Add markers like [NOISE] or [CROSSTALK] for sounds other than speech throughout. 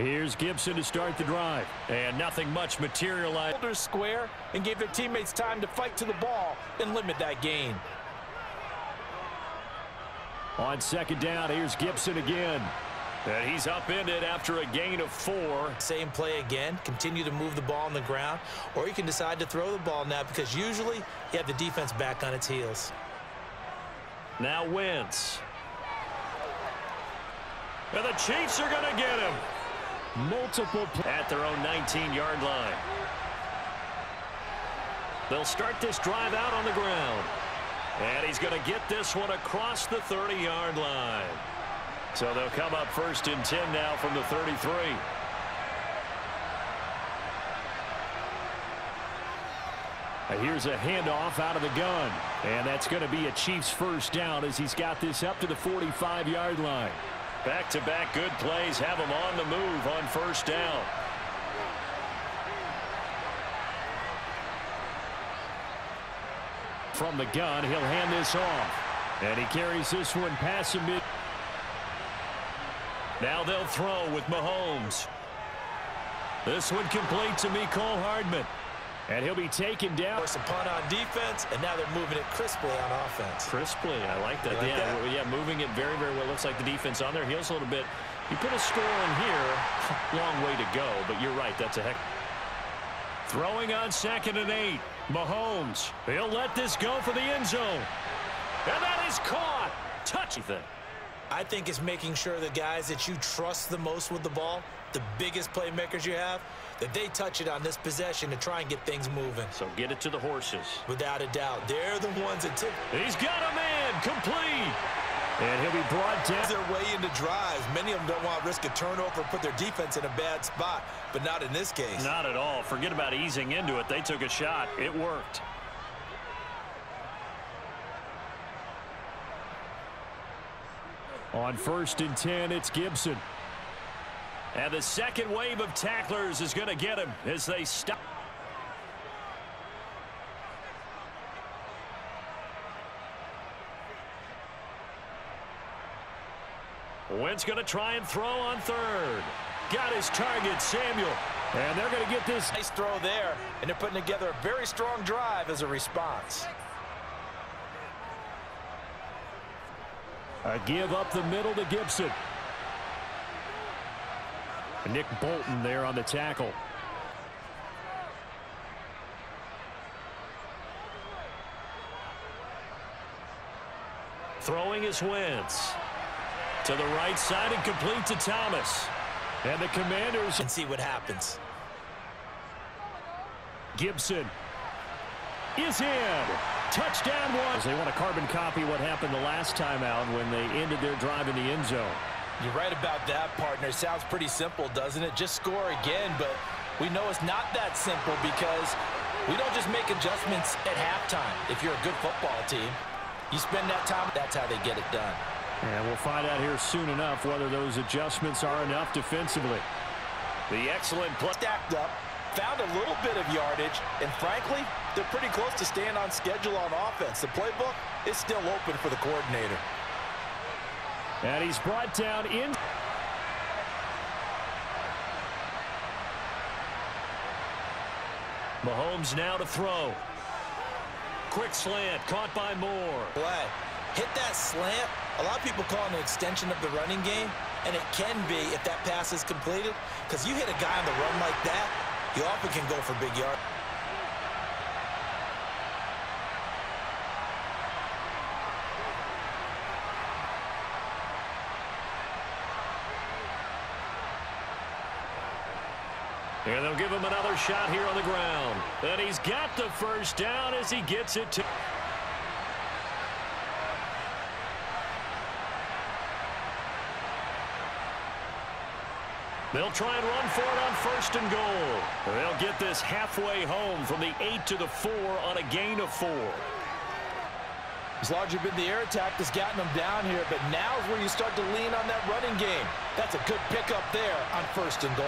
Here's Gibson to start the drive. And nothing much materialized. Square and gave their teammates time to fight to the ball and limit that gain. On second down, here's Gibson again. And he's upended after a gain of four. Same play again. Continue to move the ball on the ground. Or you can decide to throw the ball now because usually you have the defense back on its heels. Now Wentz. And the Chiefs are going to get him. Multiple at their own 19-yard line. They'll start this drive out on the ground. And he's going to get this one across the 30-yard line. So they'll come up first and 10 now from the 33. Here's a handoff out of the gun. And that's going to be a Chiefs first down as he's got this up to the 45-yard line. Back-to-back -back good plays have him on the move on first down. From the gun, he'll hand this off. And he carries this one past the mid. Now they'll throw with Mahomes. This one complete to Mecole Hardman. And he'll be taken down. Force a punt on defense, and now they're moving it crisply on offense. Crisply, I like that. Like yeah, that? yeah, moving it very, very well. Looks like the defense on their heels a little bit. You put a score in here, [LAUGHS] long way to go, but you're right, that's a heck. Throwing on second and eight, Mahomes. He'll let this go for the end zone. And that is caught. Touchy thing. I think it's making sure the guys that you trust the most with the ball, the biggest playmakers you have, that they touch it on this possession to try and get things moving. So get it to the horses. Without a doubt. They're the ones that took. He's got a man complete. And he'll be brought down. Their way into drives. Many of them don't want to risk a turnover put their defense in a bad spot, but not in this case. Not at all. Forget about easing into it. They took a shot. It worked. On first and 10, it's Gibson. And the second wave of tacklers is going to get him as they stop. Wentz going to try and throw on third. Got his target, Samuel. And they're going to get this. Nice throw there, and they're putting together a very strong drive as a response. A give up the middle to Gibson. Nick Bolton there on the tackle. Throwing his Wentz. To the right side and complete to Thomas. And the Commanders. And see what happens. Gibson is in. Touchdown one. They want to carbon copy what happened the last time out when they ended their drive in the end zone. You're right about that, partner. Sounds pretty simple, doesn't it? Just score again, but we know it's not that simple because we don't just make adjustments at halftime. If you're a good football team, you spend that time, that's how they get it done. And we'll find out here soon enough whether those adjustments are enough defensively. The excellent play. Stacked up, found a little bit of yardage, and frankly, they're pretty close to staying on schedule on offense. The playbook is still open for the coordinator. And he's brought down in. Mahomes now to throw. Quick slant, caught by Moore. Play. Hit that slant. A lot of people call it an extension of the running game, and it can be if that pass is completed, because you hit a guy on the run like that, you often can go for big yards. And they'll give him another shot here on the ground. And he's got the first down as he gets it to... They'll try and run for it on first and goal. They'll get this halfway home from the 8 to the 4 on a gain of 4. It's largely been the air attack that's gotten them down here, but now is where you start to lean on that running game. That's a good pickup there on first and goal.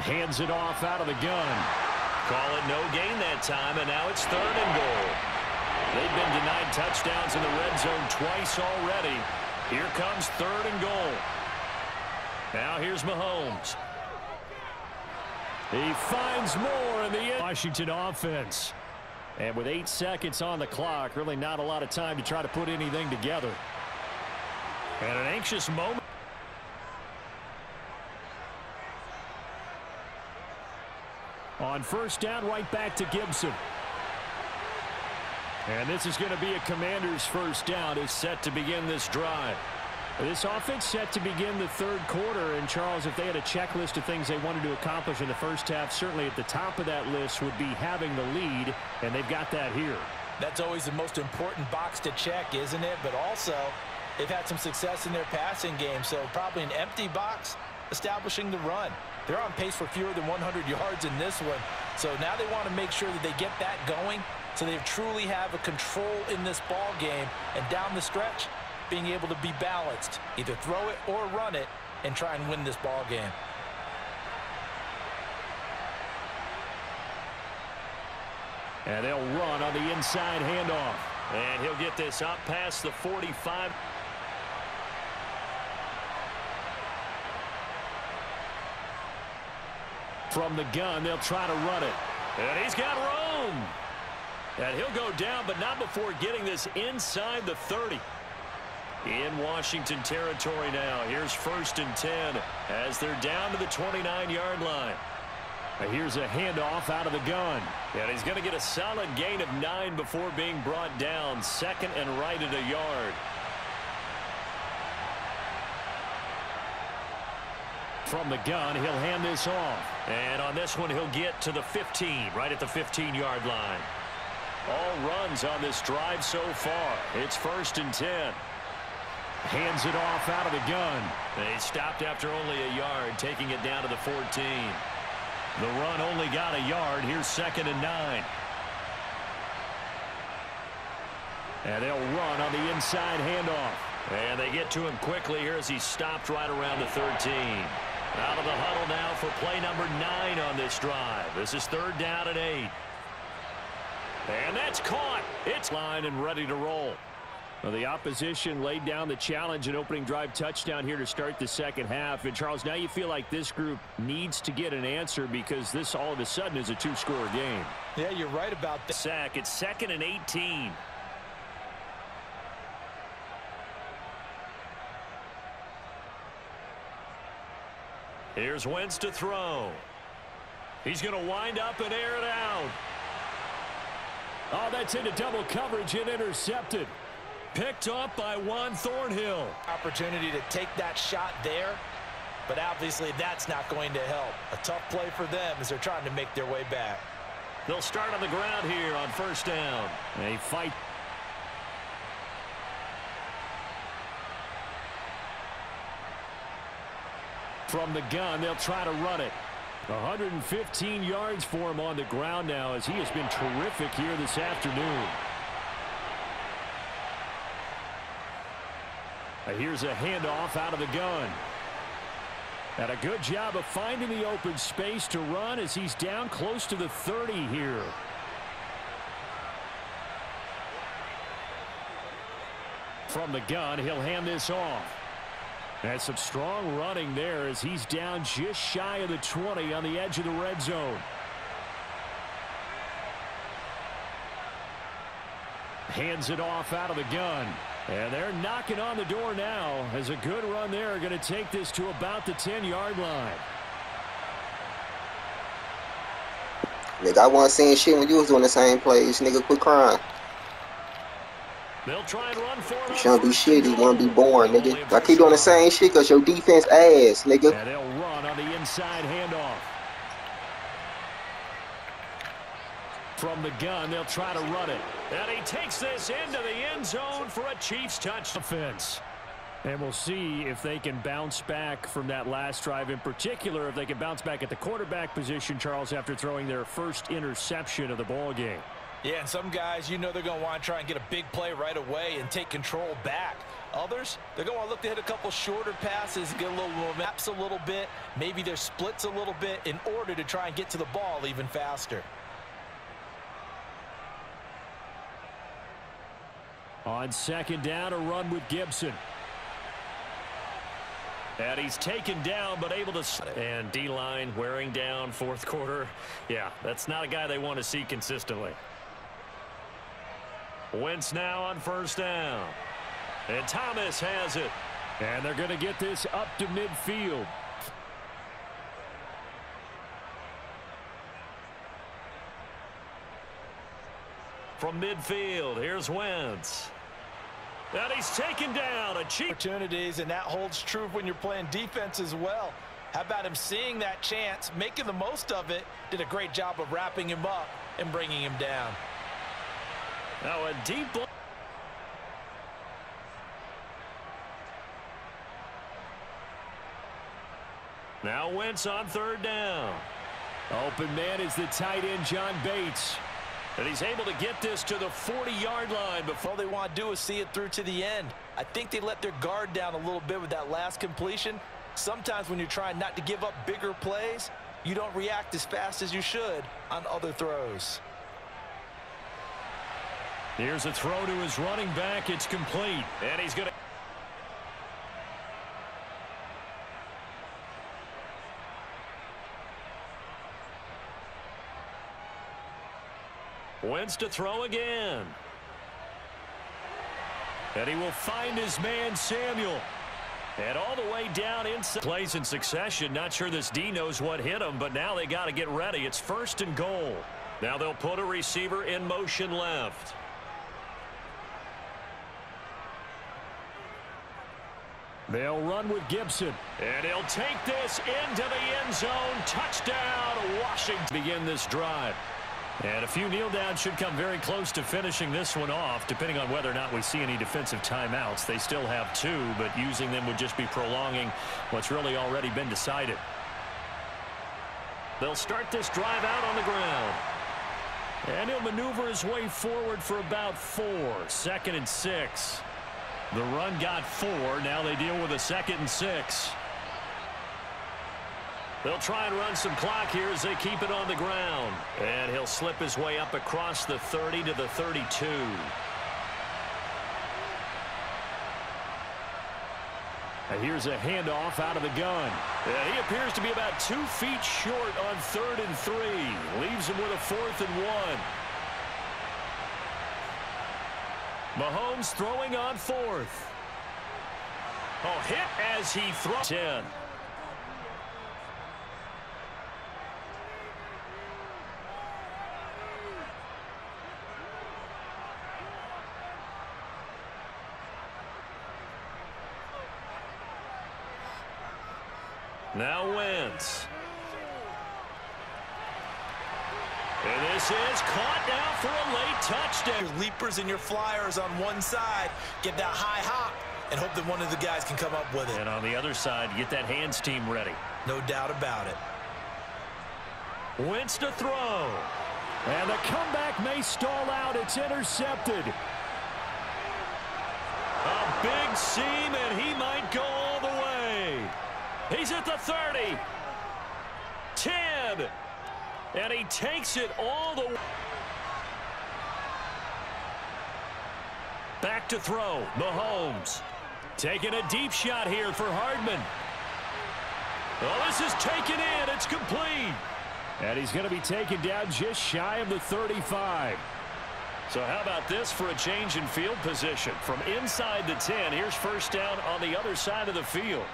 Hands it off out of the gun. Call it no gain that time, and now it's third and goal. They've been denied touchdowns in the red zone twice already. Here comes third and goal. Now here's Mahomes. He finds Moore in the Washington offense. And with eight seconds on the clock, really not a lot of time to try to put anything together. And an anxious moment. On first down, right back to Gibson. And this is going to be a commander's first down is set to begin this drive. This offense set to begin the third quarter. And, Charles, if they had a checklist of things they wanted to accomplish in the first half, certainly at the top of that list would be having the lead, and they've got that here. That's always the most important box to check, isn't it? But also, they've had some success in their passing game, so probably an empty box establishing the run. They're on pace for fewer than 100 yards in this one, so now they want to make sure that they get that going so they truly have a control in this ball game, and down the stretch, being able to be balanced, either throw it or run it, and try and win this ball game. And they'll run on the inside handoff. And he'll get this up past the 45. From the gun, they'll try to run it. And he's got room. And he'll go down, but not before getting this inside the 30. In Washington territory now. Here's first and 10 as they're down to the 29-yard line. Here's a handoff out of the gun. And he's going to get a solid gain of nine before being brought down. Second and right at a yard. From the gun, he'll hand this off. And on this one, he'll get to the 15, right at the 15-yard line. All runs on this drive so far. It's first and 10. Hands it off out of the gun. They stopped after only a yard, taking it down to the 14. The run only got a yard. Here's second and nine. And they'll run on the inside handoff. And they get to him quickly here as he stopped right around the 13. Out of the huddle now for play number nine on this drive. This is third down and eight. And that's caught. It's line and ready to roll. Well, the opposition laid down the challenge and opening drive touchdown here to start the second half. And, Charles, now you feel like this group needs to get an answer because this all of a sudden is a two-score game. Yeah, you're right about that. Sack. It's second and 18. Here's Wentz to throw. He's going to wind up and air it out. Oh, that's into double coverage and intercepted. Picked up by Juan Thornhill. Opportunity to take that shot there, but obviously that's not going to help. A tough play for them as they're trying to make their way back. They'll start on the ground here on first down. They fight. From the gun, they'll try to run it. 115 yards for him on the ground now as he has been terrific here this afternoon. Here's a handoff out of the gun. And a good job of finding the open space to run as he's down close to the 30 here. From the gun, he'll hand this off. And some strong running there as he's down just shy of the 20 on the edge of the red zone. Hands it off out of the gun. And they're knocking on the door now as a good run there going to take this to about the 10-yard line. Nigga, I wasn't saying shit when you was doing the same plays. Nigga, quit crying. They'll try and run for it. You shouldn't be shitty. You want to be boring, nigga. I keep doing the same shit because your defense ass, nigga. And they'll run on the inside handoff. From the gun, they'll try to run it. And he takes this into the end zone for a Chiefs touch defense. And we'll see if they can bounce back from that last drive in particular, if they can bounce back at the quarterback position, Charles, after throwing their first interception of the ball game. Yeah, and some guys, you know they're going to want to try and get a big play right away and take control back. Others, they're going to look to hit a couple shorter passes, get a little maps a little bit, maybe their splits a little bit in order to try and get to the ball even faster. On second down, a run with Gibson. And he's taken down, but able to... And D-line wearing down fourth quarter. Yeah, that's not a guy they want to see consistently. Wentz now on first down. And Thomas has it. And they're going to get this up to midfield. From midfield, here's Wentz. And he's taken down. A cheap opportunities, and that holds true when you're playing defense as well. How about him seeing that chance, making the most of it, did a great job of wrapping him up and bringing him down. Now a deep ball. Now Wentz on third down. Open man is the tight end, John Bates. And he's able to get this to the 40-yard line before all they want to do is see it through to the end. I think they let their guard down a little bit with that last completion. Sometimes when you're trying not to give up bigger plays, you don't react as fast as you should on other throws. Here's a throw to his running back. It's complete. And he's going to... Wentz to throw again. And he will find his man, Samuel. And all the way down inside. Plays in succession. Not sure this D knows what hit him, but now they got to get ready. It's first and goal. Now they'll put a receiver in motion left. They'll run with Gibson. And he'll take this into the end zone. Touchdown, Washington. Begin this drive. And a few kneel downs should come very close to finishing this one off, depending on whether or not we see any defensive timeouts. They still have two, but using them would just be prolonging what's really already been decided. They'll start this drive out on the ground. And he'll maneuver his way forward for about four. Second and six. The run got four. Now they deal with a second and six. They'll try and run some clock here as they keep it on the ground. And he'll slip his way up across the 30 to the 32. And here's a handoff out of the gun. he appears to be about two feet short on third and three. Leaves him with a fourth and one. Mahomes throwing on fourth. Oh, hit as he throws. 10. Now Wentz. And this is caught now for a late touchdown. Your leapers and your flyers on one side get that high hop and hope that one of the guys can come up with it. And on the other side, get that hands team ready. No doubt about it. Wentz to throw. And the comeback may stall out. It's intercepted. A big seam, and he might go all the way. He's at the 30. 10. And he takes it all the way. Back to throw. Mahomes. Taking a deep shot here for Hardman. Oh, this is taken in. It's complete. And he's going to be taken down just shy of the 35. So how about this for a change in field position? From inside the 10, here's first down on the other side of the field.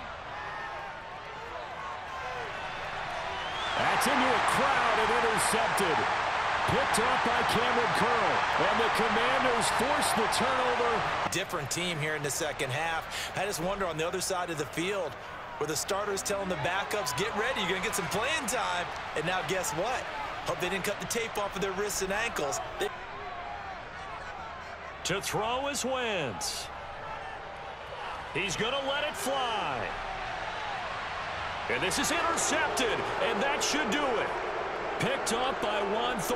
That's into a crowd and intercepted. Picked off by Kamren Curl. And the Commanders force the turnover. Different team here in the second half. I just wonder on the other side of the field where the starters telling the backups, get ready, you're going to get some playing time. And now guess what? Hope they didn't cut the tape off of their wrists and ankles. They to throw is Wentz. He's going to let it fly. And this is intercepted, and that should do it. Picked up by Juan Thornhill.